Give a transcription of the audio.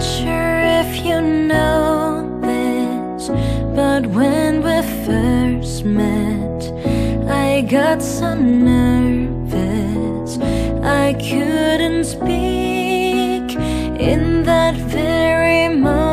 sure if you know this, but when we first met, I got so nervous, I couldn't speak in that very moment.